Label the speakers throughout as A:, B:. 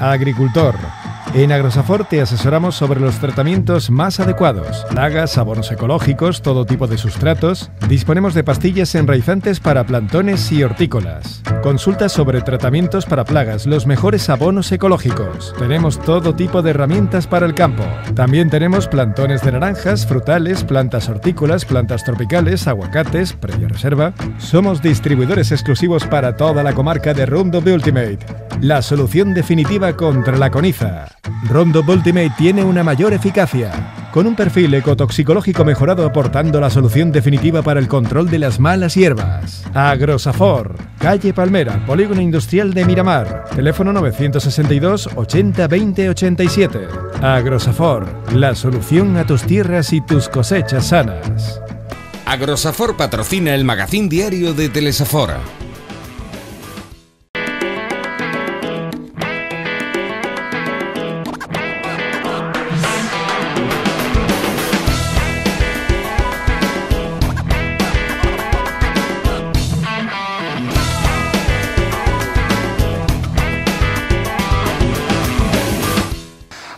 A: agricultor. En Agrosafor te asesoramos sobre los tratamientos más adecuados, plagas, abonos ecológicos, todo tipo de sustratos. Disponemos de pastillas enraizantes para plantones y hortícolas. Consulta sobre tratamientos para plagas, los mejores abonos ecológicos. Tenemos todo tipo de herramientas para el campo. También tenemos plantones de naranjas, frutales, plantas hortícolas, plantas tropicales, aguacates, previa reserva. Somos distribuidores exclusivos para toda la comarca de Roundup Ultimate, la solución definitiva contra la coniza. Roundup Ultimate tiene una mayor eficacia, con un perfil ecotoxicológico mejorado aportando la solución definitiva para el control de las malas hierbas. Agrosafor, calle Palmera, Polígono Industrial de Miramar, teléfono 962 80 20 87. Agrosafor, la solución a tus tierras y tus cosechas sanas.
B: Agrosafor patrocina el magazín diario de Telesafora.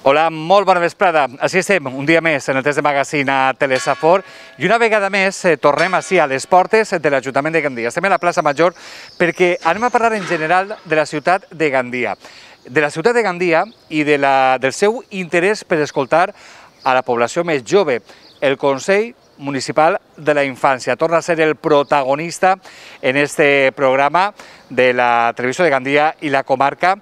C: Hola, molt bona vesprada. Així estem, un dia més en el test de magazín a Telesafor i una vegada més eh, tornem així a les portes de l'Ajuntament de Gandia. Estem a la plaça Major perquè anem a parlar en general de la ciutat de Gandia. De la ciutat de Gandia i de la, del seu interès per escoltar a la població més jove. El Consell Municipal de la Infància torna a ser el protagonista en este programa de la televisió de Gandia i la comarca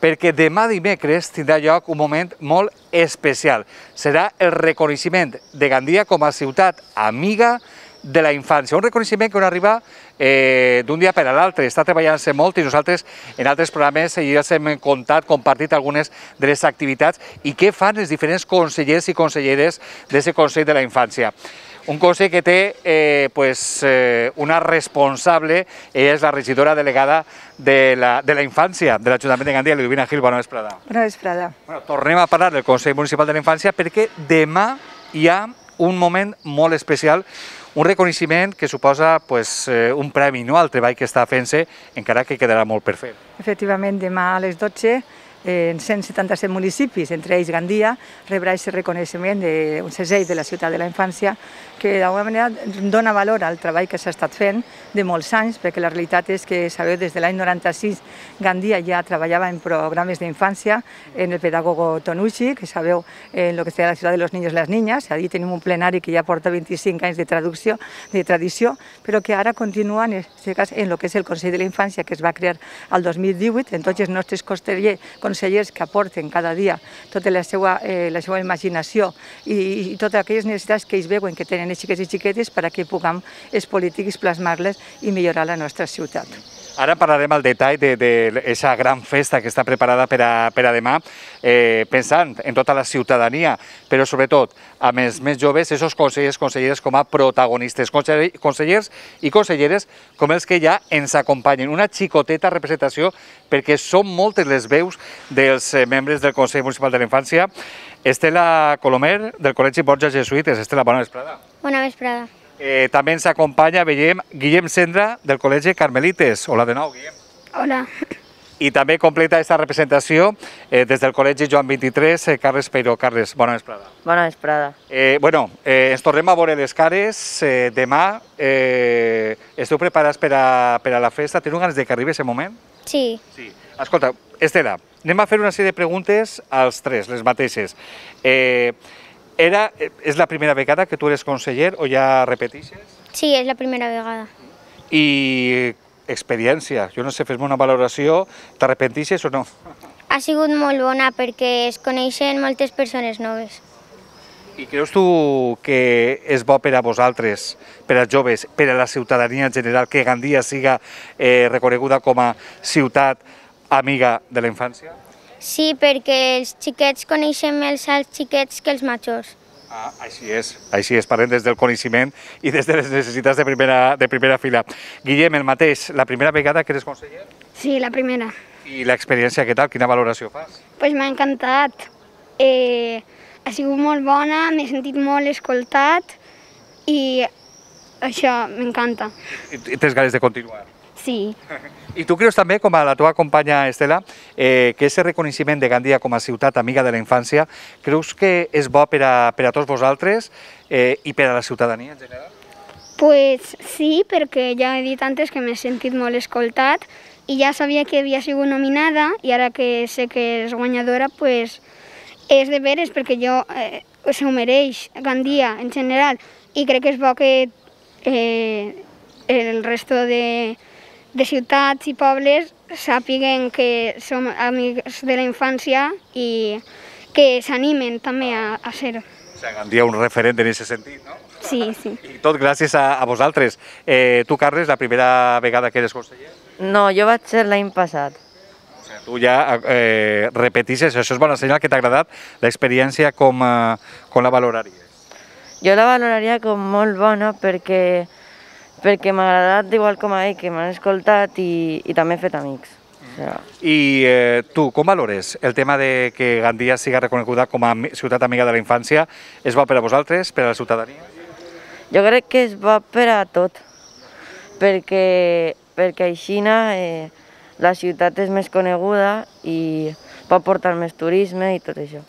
C: perquè demà dimecres tindrà lloc un moment molt especial. Serà el reconeixement de Gandia com a ciutat amiga de la infància. Un reconeixement que on arriba eh, d'un dia per a l'altre. Està treballant-se molt i nosaltres en altres programes ja hem contat, compartit algunes de les activitats i què fan els diferents consellers i conselleres d'aquest Consell de la Infància. Un consell que té eh, pues, eh, una responsable, ella és la regidora delegada de la, de la infància de l'Ajuntament de Gandia, Ludovina Gil, bona vesprada.
D: Bona vesprada.
C: Bueno, tornem a parlar del Consell Municipal de la Infància perquè demà hi ha un moment molt especial, un reconeixement que suposa pues, eh, un premi no, al treball que està fent-se, encara que quedarà molt per fer.
D: Efectivament, demà a les 12 en 177 municipis, entre ells Gandia, rebrà aquest reconeixement d'un segell de la ciutat de la infància que d'alguna manera dona valor al treball que s'ha estat fent de molts anys, perquè la realitat és que, sabeu, des de l'any 96 Gandia ja treballava en programes d'infància, en el pedagogo Tonucci, que sabeu en el que seria la ciutat de los niños i les niñas, allí tenim un plenari que ja porta 25 anys de traducció, de tradició, però que ara continua en en el que és el Consell de la Infància, que es va crear al 2018, en tots els nostres consellers que aporten cada dia tota la seva, eh, la seva imaginació i, i totes aquelles necessitats que ells veuen que tenen els xiquets i xiquetes perquè puguem els polítics plasmar-les i millorar la nostra ciutat.
C: Ara parlarem al detall d'aquesta de gran festa que està preparada per a, per a demà, eh, pensant en tota la ciutadania, però sobretot amb els més joves, aquests consellers conselleres com a protagonistes, consellers i conselleres com els que ja ens acompanyen. Una xicoteta representació perquè són moltes les veus dels eh, membres del Consell Municipal de la Infància. Estela Colomer, del Col·legi Borja Jesuïtes. Estela, bona vesprada.
E: Bona vesprada.
C: Eh, també ens acompanya, veiem, Guillem Sendra, del Col·legi Carmelites. Hola de nou, Guillem.
E: Hola.
C: I també completa aquesta representació eh, des del Col·legi Joan 23, eh, Carles Peiró. Carles, bona vesprada.
F: Bona vesprada.
C: Eh, bueno, eh, ens tornem a veure les cares eh, demà. Eh, esteu preparats per a, per a la festa? Teniu ganes de que arribi aquest moment?
E: Sí.
C: Sí. Escolta, Estela, anem a fer una sèrie de preguntes als tres, les mateixes. Eh, era, és la primera vegada que tu eres conseller o ja repetixes?
E: Sí, és la primera vegada.
C: I experiència, jo no sé, fes-me una valoració, t'arrepentixes o no?
E: Ha sigut molt bona perquè es coneixen moltes persones noves.
C: I creus tu que és bo per a vosaltres, per als joves, per a la ciutadania en general, que Gandia siga eh, reconeguda com a ciutat amiga de la infància?
E: Sí, perquè els xiquets coneixen més els xiquets que els majors.
C: Ah, així és, així és, parlem des del coneixement i des de les necessitats de primera, de primera fila. Guillem, el mateix, la primera vegada que eres conseller?
G: Sí, la primera.
C: I l'experiència, què tal? Quina valoració fas?
G: Pues m'ha encantat. Eh, ha sigut molt bona, m'he sentit molt escoltat i això m'encanta.
C: I tens ganes de continuar?
G: Sí,
C: I tu creus també, com a la teva companya Estela, eh, que aquest reconeixement de Gandia com a ciutat amiga de la infància, creus que és bo per a, per a tots vosaltres eh, i per a la ciutadania en general?
G: pues sí, perquè ja he dit antes que m'he sentit molt escoltat i ja sabia que havia sigut nominada i ara que sé que és guanyadora, pues és de veres perquè jo eh, s'ho mereix Gandia en general i crec que és bo que eh, el resto de, de ciutats i pobles sàpiguen que som amics de la infància i que s'animen també a, a ser-ho.
C: O sigui, Gandia un referent en aquest sentit, no?
G: Sí, sí.
C: I tot gràcies a, a vosaltres. Eh, tu, Carles, la primera vegada que eres conseller?
F: No, jo vaig ser l'any passat.
C: O sigui, tu ja eh, repetisses, això és bona senyal que t'ha agradat l'experiència, com, eh, com la valoraries?
F: Jo la valoraria com molt bona perquè, perquè m'ha agradat igual com a ell, que m'han escoltat i, i també he fet amics. O sigui,
C: I eh, tu, com valores el tema de que Gandia siga reconeguda com a ciutat amiga de la infància? És bo per a vosaltres, per a la ciutadania?
F: jo crec que és bo per a tot, perquè, perquè així eh, la ciutat és més coneguda i pot portar més turisme i tot això.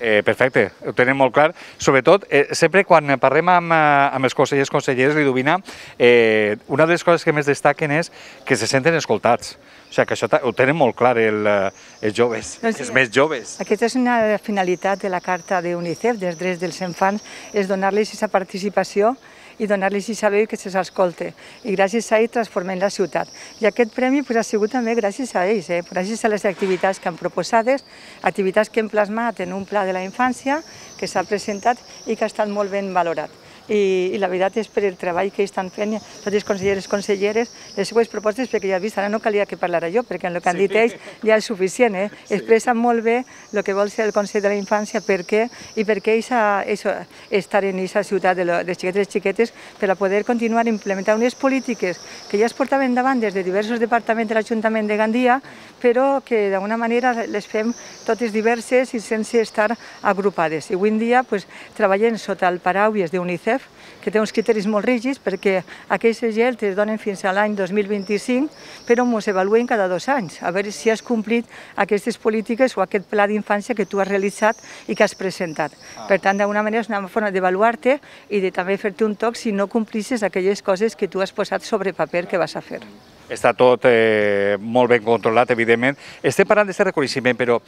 C: Eh, perfecte, ho tenem molt clar. Sobretot, eh, sempre quan parlem amb, eh, amb els consellers conselleres Lidovina, eh, una de les coses que més destaquen és que se senten escoltats. O sigui, que això ho tenen molt clar el, eh, els joves,
D: Doncs sí.
C: els més joves.
D: Aquesta és una finalitat de la Carta de UNICEF dels drets dels infants, és donar-los aquesta participació i donar-los aquesta veu que se s'escolte. I gràcies a ells transformem la ciutat. I aquest premi pues, ha sigut també gràcies a ells, eh? gràcies a les activitats que han proposades, activitats que hem plasmat en un pla de la infància que s'ha presentat i que ha estat molt ben valorat. I, i la veritat és per el treball que estan fent, tots els consellers i conselleres, les seues propostes, perquè ja has vist, ara no calia que parlara jo, perquè en el que han dit ells ja és suficient, eh? expressen molt bé el que vol ser el Consell de la Infància, per què i per què eixa, eixa, estar en aquesta ciutat de, lo, de xiquetes i xiquetes per a poder continuar implementant unes polítiques que ja es portaven davant des de diversos departaments de l'Ajuntament de Gandia, però que d'alguna manera les fem totes diverses i sense estar agrupades. I avui en dia pues, treballem sota el paraules d'UNICEF, que té uns criteris molt rígids perquè aquestes gels es donen fins a l'any 2025, però ens evaluen cada dos anys, a veure si has complit aquestes polítiques o aquest pla d'infància que tu has realitzat i que has presentat. Per tant, d'alguna manera és una forma d'avaluar-te i de també fer-te un toc si no complisses aquelles coses que tu has posat sobre paper que vas a fer.
C: Està tot eh, molt ben controlat, evidentment. Estem parlant d'aquest reconeixement, però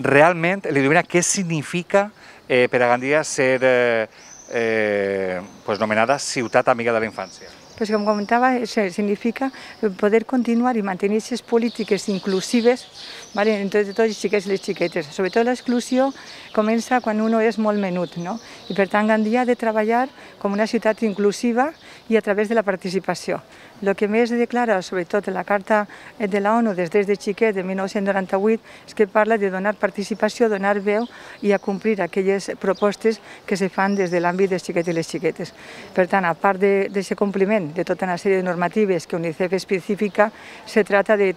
C: realment, Lidovina, què significa eh, per a Gandia ser eh, eh, pues, nomenada ciutat amiga de la infància?
D: Pues com comentava, se- significa poder continuar i mantenir aquestes polítiques inclusives vale, entre tots els xiquets i les xiquetes. Sobretot l'exclusió comença quan uno és molt menut, no? I per tant Gandia ha de treballar com una ciutat inclusiva i a través de la participació. El que més declara, sobretot en la Carta de la ONU drets de xiquet de 1998, és que parla de donar participació, donar veu i a complir aquelles propostes que se fan des de l'àmbit dels xiquets i les xiquetes. Per tant, a part d'aquest compliment de tota una sèrie de normatives que UNICEF especifica, se trata de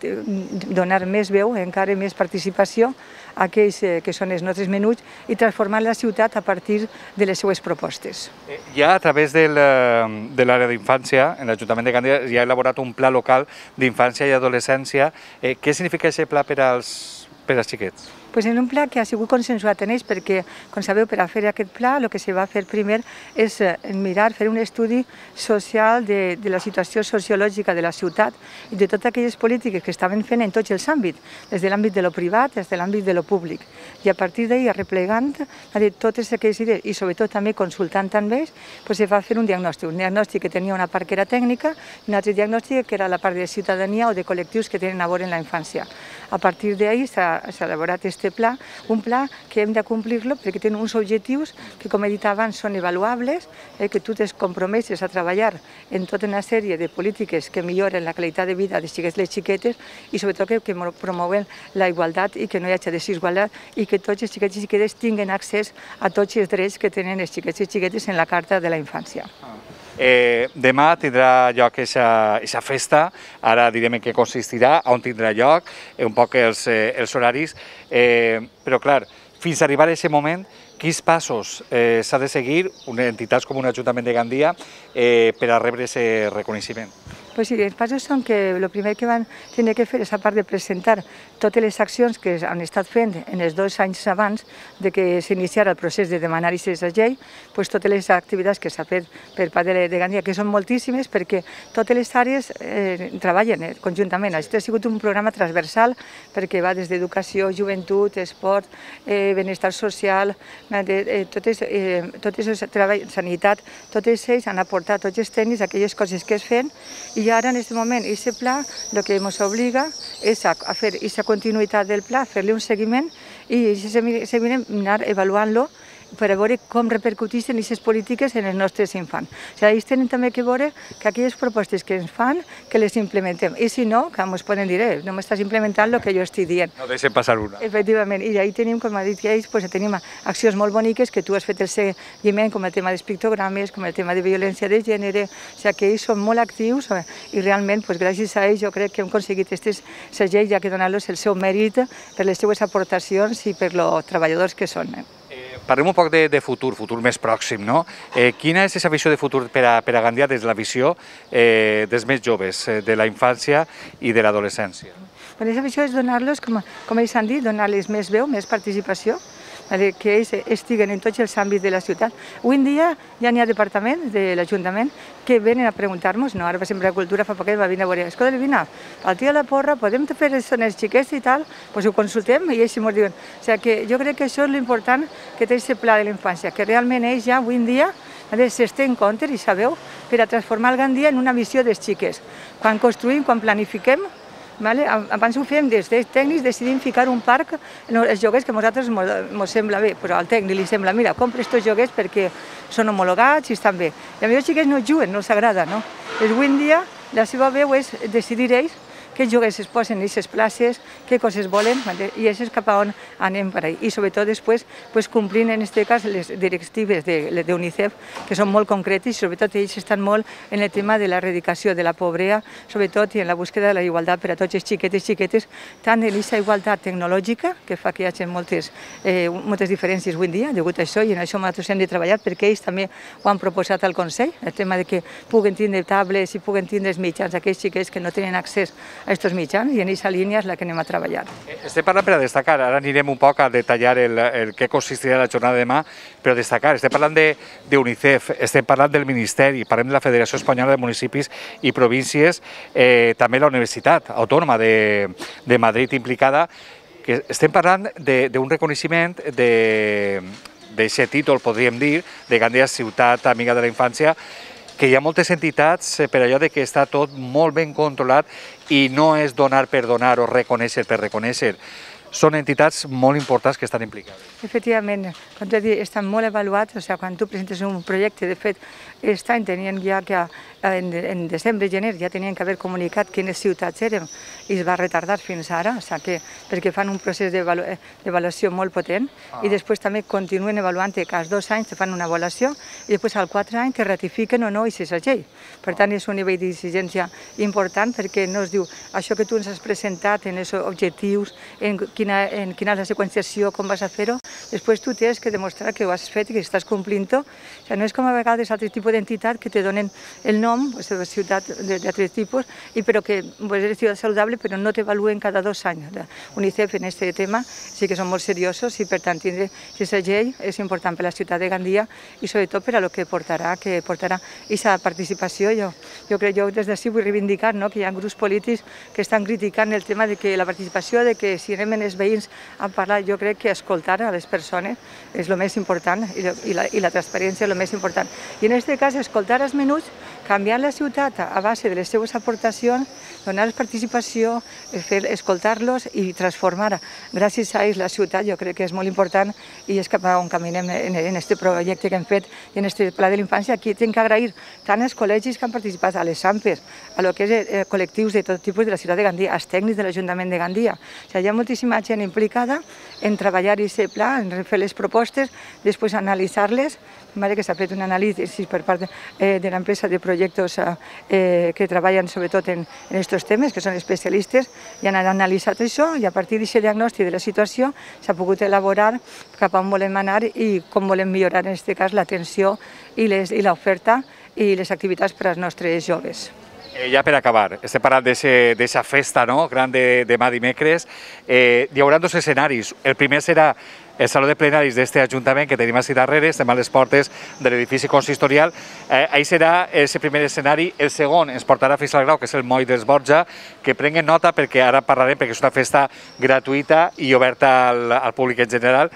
D: donar més veu, encara més participació a aquells eh, que són els nostres menuts i transformar la ciutat a partir de les seues propostes.
C: Eh, Ja a través del, eh, de l'àrea d'infància, en l'Ajuntament de Gandia, ja ha elaborat un pla local d'infància i adolescència. Eh, què significa aquest pla per als, per als xiquets?
D: Pues en un pla que ha sigut consensuat en ells perquè, com sabeu, per a fer aquest pla el que se va fer primer és eh, mirar, fer un estudi social de, de la situació sociològica de la ciutat i de totes aquelles polítiques que estaven fent en tots els àmbits, des de l'àmbit de lo privat, des de l'àmbit de lo públic. I a partir d'ahir, replegant de totes aquelles idees i sobretot també consultant amb ells, pues se va fer un diagnòstic, un diagnòstic que tenia una part que era tècnica i un altre diagnòstic que era la part de ciutadania o de col·lectius que tenen a veure en la infància. A partir d'ahir s'ha elaborat este pla, un pla que hem de complir-lo perquè té uns objectius que, com he dit abans, són avaluables, eh, que tu te comprometes a treballar en tota una sèrie de polítiques que milloren la qualitat de vida dels xiquets les xiquetes i sobretot que, que promouen la igualtat i que no hi hagi desigualtat i que tots els xiquets i xiquetes tinguin accés a tots els drets que tenen els xiquets i xiquetes en la Carta de la Infància.
C: Eh, demà tindrà lloc aquesta festa, ara direm en què consistirà, on tindrà lloc, eh, un poc els, eh, els horaris, eh, però clar, fins a arribar a aquest moment, quins passos eh, s'ha de seguir entitats com un Ajuntament de Gandia eh, per a rebre aquest reconeixement?
D: Pues sí, els passos són que el primer que van tenir que fer és a part de presentar totes les accions que han estat fent en els dos anys abans de que s'iniciara el procés de demanar aquesta llei, pues totes les activitats que s'ha fet per part de, Gandia, que són moltíssimes perquè totes les àrees eh, treballen eh, conjuntament. Aquest ha sigut un programa transversal perquè va des d'educació, joventut, esport, eh, benestar social, de, eh, totes, eh, totes treball, sanitat, totes ells han aportat tots els tècnics aquelles coses que es fent i i ara, en aquest moment, aquest pla, el que ens obliga és a, a fer aquesta continuïtat del pla, fer-li un seguiment i aquest seguiment anar avaluant-lo per a veure com repercuteixen aquestes polítiques en els nostres infants. O sigui, ells tenen també que veure que aquelles propostes que ens fan, que les implementem. I si no, que ens poden dir, eh, no m'estàs implementant el que jo estic dient.
C: No deixem passar una.
D: Efectivament, i d'ahir tenim, com ha dit ells, pues, tenim accions molt boniques que tu has fet el seguiment, com el tema dels pictogrames, com el tema de violència de gènere, o sigui, que ells són molt actius eh, i realment, pues, gràcies a ells, jo crec que hem aconseguit aquests segells, ja que donar-los el seu mèrit per les seues aportacions i per els treballadors que són. Eh?
C: Parlem un poc de, de futur, futur més pròxim, no? Eh, quina és aquesta visió de futur per a, per a Gandia des de la visió eh, dels més joves, eh, de la infància i de l'adolescència?
D: Bueno, aquesta visió és donar-los, com, com ells han dit, donar-los més veu, més participació, que ells estiguen en tots els àmbits de la ciutat. Avui dia ja n'hi ha departaments de l'Ajuntament que venen a preguntar-nos, no, ara per exemple la cultura fa poquet va venir a veure, escolta, Elvina, al dia de la porra podem fer els sonets xiquets i tal, doncs ho consultem i ells ens diuen. O sigui que jo crec que això és l'important que té aquest pla de la infància, que realment ells ja avui dia s'estén en compte i sabeu per a transformar el Gandia en una visió dels xiques. Quan construïm, quan planifiquem, Vale? Abans ho fèiem des de tècnics, decidim ficar un parc en els joguers que a nosaltres ens sembla bé, però al tècnic li sembla, mira, compra estos joguers perquè són homologats i estan bé. I a mi els xiquets no juguen, no els agrada, no? Avui en dia la seva veu és decidir ells què joguers es posen en aquestes places, què coses volen, i això és cap a on anem per ahí. I sobretot després pues, complint en aquest cas les directives d'UNICEF, que són molt concretes i sobretot ells estan molt en el tema de l'erradicació de la pobrea, sobretot i en la búsqueda de la igualtat per a tots els xiquetes i xiquetes, tant en aquesta igualtat tecnològica, que fa que hi hagi moltes, eh, moltes diferències avui en dia, degut a això, i en això nosaltres hem de treballar, perquè ells també ho han proposat al Consell, el tema de que puguen tindre tablets i puguen tindre els mitjans, aquells xiquets que no tenen accés aquests mitjans i en aquesta línia és la que anem a treballar.
C: Eh, estem parlant per a destacar, ara anirem un poc a detallar el, el què consistirà la jornada de demà, però destacar, estem parlant d'UNICEF, estem parlant del Ministeri, parlem de la Federació Espanyola de Municipis i Províncies, eh, també la Universitat Autònoma de, de Madrid implicada, que estem parlant d'un reconeixement de d'aquest títol, podríem dir, de Gandia Ciutat Amiga de la Infància, que hi ha moltes entitats eh, per allò de que està tot molt ben controlat i no és donar per donar o reconèixer per reconèixer. Són entitats molt importants que estan implicades.
D: Efectivament, com t'he dit, estan molt avaluats, o sigui, quan tu presentes un projecte, de fet, aquest any tenien ja que en, en desembre, gener, ja tenien que haver comunicat quines ciutats érem i es va retardar fins ara, o sigui que, perquè fan un procés d'avaluació molt potent ah. i després també continuen avaluant que cada dos anys te fan una avaluació i després al quatre anys te ratifiquen o no i se llei. Per tant, és un nivell d'exigència important perquè no es diu això que tu ens has presentat en els objectius, en quina, en quina és la seqüenciació, com vas a fer-ho, després tu tens que demostrar que ho has fet i que estàs complint-ho. O sigui, no és com a vegades altres tipus d'entitat que te donen el nom, pues, de ciutat d'altres tipus, i però que pues, és ciutat saludable però no t'avaluen cada dos anys. UNICEF en aquest tema sí que són molt seriosos i per tant tindre aquesta llei és important per la ciutat de Gandia i sobretot per a lo que portarà, que portarà aquesta participació. Jo, jo crec, jo des d'ací vull reivindicar no, que hi ha grups polítics que estan criticant el tema de que la participació, de que si anem els veïns a parlar, jo crec que escoltar a les persones és el més important i, la, i la transparència és el més important. I en aquest cas, escoltar els menuts, canviar la ciutat a base de les seues aportacions, donar-los participació, escoltar-los i transformar gràcies a ells la ciutat, jo crec que és molt important i és cap a on caminem en, este projecte que hem fet i en este pla de l'infància. Aquí tinc que agrair tant als col·legis que han participat, a les AMPES, a lo que és eh, col·lectius de tot tipus de la ciutat de Gandia, als tècnics de l'Ajuntament de Gandia. O sigui, hi ha moltíssima gent implicada en treballar aquest pla, en fer les propostes, després analitzar-les, que s'ha fet una anàlisi per part eh, de l'empresa de projectes eh, que treballen sobretot en, en aquests temes, que són especialistes, i han analitzat això i a partir d'aquest diagnòstic de la situació s'ha pogut elaborar cap a on volem anar i com volem millorar en aquest cas l'atenció i l'oferta i les activitats per als nostres joves.
C: Eh, ja per acabar, estem parlant d'aquesta festa no? gran de demà dimecres. Eh, hi haurà dos escenaris. El primer serà el saló de plenaris d'este Ajuntament que tenim així darrere, estem a les portes de l'edifici consistorial. Eh, ahí serà el primer escenari. El segon ens portarà fins al grau, que és el Moll d'Esborja, que prenguen nota perquè ara parlarem, perquè és una festa gratuïta i oberta al, al públic en general,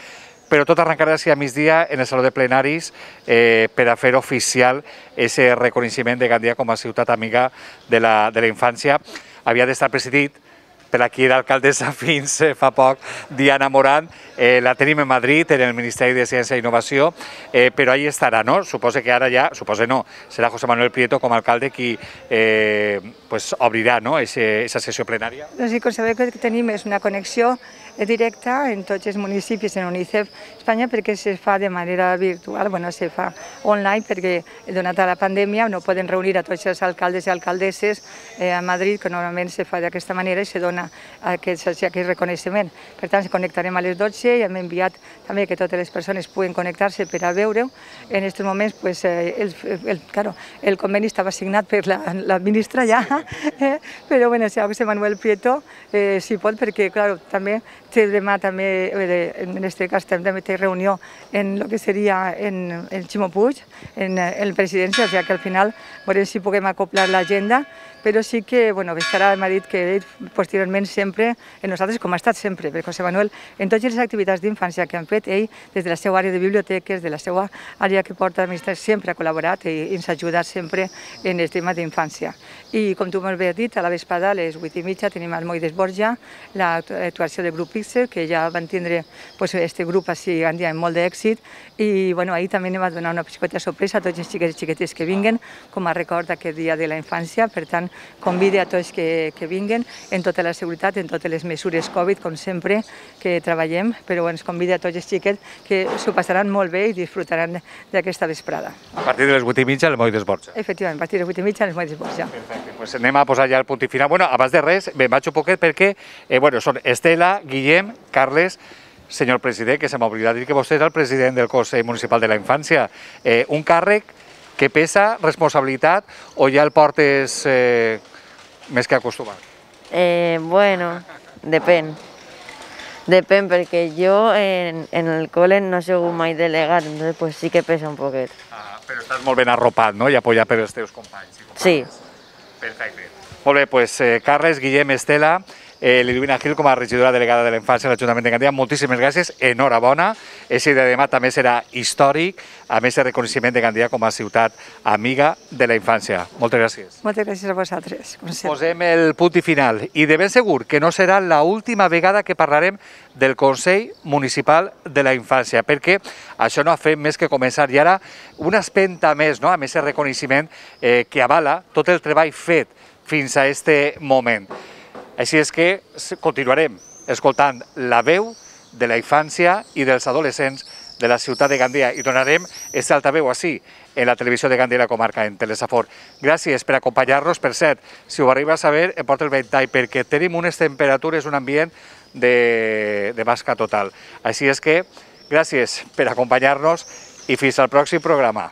C: però tot arrencarà així a migdia en el Saló de Plenaris eh, per a fer oficial aquest reconeixement de Gandia com a ciutat amiga de la, de la infància. Havia d'estar presidit per aquí era alcaldessa fins eh, fa poc, Diana Morán, eh, la tenim en Madrid, en el Ministeri de Ciència i Innovació, eh, però ahí estarà, no? Suposa que ara ja, suposa no, serà José Manuel Prieto com a alcalde qui eh, pues, obrirà no, aquesta sessió plenària.
D: Doncs sí, sabeu que tenim és una connexió directa en tots els municipis en UNICEF Espanya perquè se fa de manera virtual, bueno, se fa online perquè donat a la pandèmia no poden reunir a tots els alcaldes i alcaldesses eh, a Madrid, que normalment se fa d'aquesta manera i se dona aquest, aquest reconeixement. Per tant, connectarem a les 12 i hem enviat també que totes les persones puguen connectar-se per a veure-ho. En aquests moments, pues, eh, el, el, claro, el conveni estava signat per la, la ministra ja, eh, però bueno, si José Manuel Prieto eh, si pot, perquè claro, també té demà també, eh, en aquest cas també té reunió en el que seria en el Ximo Puig, en, en presidència, o sigui que al final veurem si puguem acoplar l'agenda però sí que bueno, estarà, m'ha dit que ell posteriorment sempre, en nosaltres com ha estat sempre, perquè José Manuel, en totes les activitats d'infància que han fet, ell, des de la seva àrea de biblioteques, de la seva àrea que porta l'administració, sempre ha col·laborat i ens ha ajudat sempre en el tema d'infància. I com tu molt bé has dit, a la vesprada, a les 8 i mitja, tenim al Moll d'Esborja l'actuació del grup Pixel, que ja van tindre pues, este grup així en dia amb molt d'èxit, i bueno, ahir també anem a donar una psicota sorpresa a tots els xiquets i xiquetes que vinguen, com a record d'aquest dia de la infància, per tant, convide a tots que, que vinguen en tota la seguretat, en totes les mesures Covid, com sempre, que treballem, però ens convide a tots els xiquets que s'ho passaran molt bé i disfrutaran d'aquesta vesprada.
C: A partir de les 8 i mitja, el Moll d'Esborja.
D: Efectivament, a partir de les 8 i mitja, el Moll d'Esborja.
C: Perfecte, pues anem a posar ja el punt i final. Bueno, abans de res, me'n vaig un poquet perquè, eh, bueno, són Estela, Guillem, Carles, senyor president, que se m'ha oblidat dir que vostè és el president del Consell Municipal de la Infància. Eh, un càrrec que pesa responsabilitat o ja el portes eh, més que acostumat?
F: Eh, bueno, depèn. Depèn, perquè jo en, en el col·le no he sigut mai delegat, entonces pues sí que pesa un poquet.
C: Ah, però estàs molt ben arropat, no?, i apoyat per els teus companys. I
F: Sí.
C: Perfecte. Molt bé, doncs eh, Carles, Guillem, Estela, eh, Liduvina Gil com a regidora delegada de la infància a l'Ajuntament de Gandia, moltíssimes gràcies, enhorabona. Ese de demà també serà històric, a més el reconeixement de Gandia com a ciutat amiga de la infància. Moltes gràcies.
D: Moltes gràcies a vosaltres.
C: Posem el punt i final. I de ben segur que no serà la última vegada que parlarem del Consell Municipal de la Infància, perquè això no ha fet més que començar. I ara una espenta més, no?, amb aquest reconeixement eh, que avala tot el treball fet fins a este moment. Així és que continuarem escoltant la veu de la infància i dels adolescents de la ciutat de Gandia i donarem aquest altaveu així en la televisió de Gandia i la comarca, en Telesafor. Gràcies per acompanyar-nos. Per cert, si ho arriba a saber, em porta el ventall, perquè tenim unes temperatures, un ambient de, de basca total. Així és que gràcies per acompanyar-nos i fins al pròxim programa.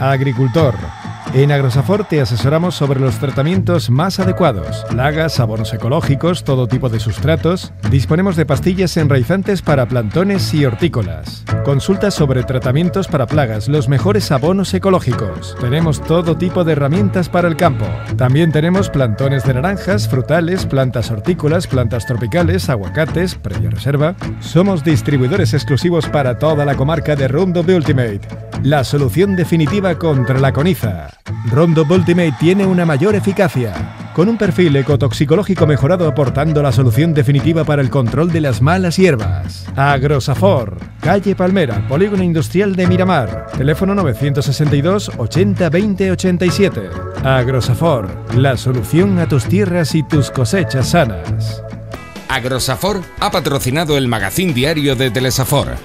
A: Agricultor. En Agrosafor te asesoramos sobre los tratamientos más adecuados, plagas, abonos ecológicos, todo tipo de sustratos. Disponemos de pastillas enraizantes para plantones y hortícolas. Consulta sobre tratamientos para plagas, los mejores abonos ecológicos. Tenemos todo tipo de herramientas para el campo. También tenemos plantones de naranjas, frutales, plantas hortícolas, plantas tropicales, aguacates, previa reserva. Somos distribuidores exclusivos para toda la comarca de Roundup Ultimate, la solución definitiva contra la coniza. Roundup Ultimate tiene una mayor eficacia, con un perfil ecotoxicológico mejorado aportando la solución definitiva para el control de las malas hierbas. Agrosafor, calle Palmera, Polígono Industrial de Miramar, teléfono 962 80 20 87. Agrosafor, la solución a tus tierras y tus cosechas sanas.
B: Agrosafor ha patrocinado el magazín diario de Telesafor